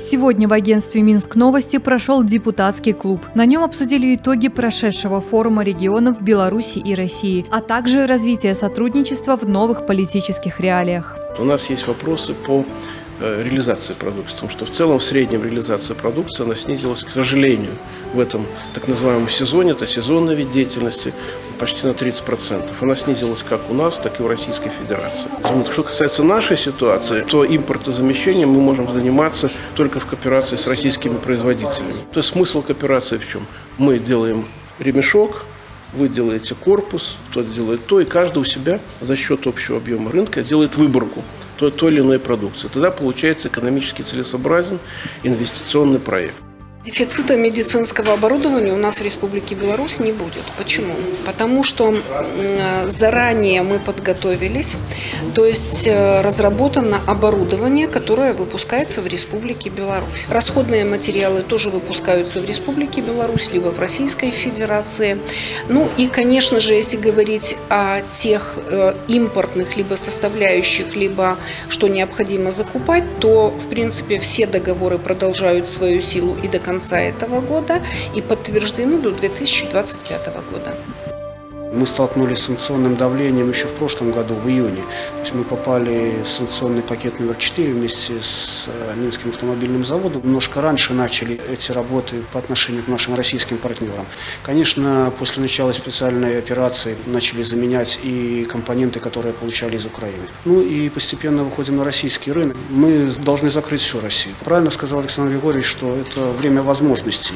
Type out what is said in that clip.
Сегодня в агентстве «Минск Новости» прошел депутатский клуб. На нем обсудили итоги прошедшего форума регионов Беларуси и России, а также развитие сотрудничества в новых политических реалиях. У нас есть вопросы по реализации продукции, потому что в целом в среднем реализация продукции она снизилась, к сожалению, в этом так называемом сезоне, это сезонный вид деятельности, почти на 30%. Она снизилась как у нас, так и в Российской Федерации. Что касается нашей ситуации, то импортозамещением мы можем заниматься только в кооперации с российскими производителями. То есть смысл кооперации в чем? Мы делаем ремешок, вы делаете корпус, тот делает то, и каждый у себя за счет общего объема рынка делает выборку той, той или иной продукции. Тогда получается экономически целесообразен инвестиционный проект. Дефицита медицинского оборудования у нас в Республике Беларусь не будет. Почему? Потому что заранее мы подготовились, то есть э, разработано оборудование, которое выпускается в Республике Беларусь. Расходные материалы тоже выпускаются в Республике Беларусь, либо в Российской Федерации. Ну и, конечно же, если говорить о тех э, импортных либо составляющих, либо что необходимо закупать, то, в принципе, все договоры продолжают свою силу и до конца этого года и подтверждены до 2025 года. Мы столкнулись с санкционным давлением еще в прошлом году, в июне. То есть мы попали в санкционный пакет номер 4 вместе с э, Минским автомобильным заводом. Немножко раньше начали эти работы по отношению к нашим российским партнерам. Конечно, после начала специальной операции начали заменять и компоненты, которые получали из Украины. Ну и постепенно выходим на российский рынок. Мы должны закрыть всю Россию. Правильно сказал Александр Григорьевич, что это время возможностей.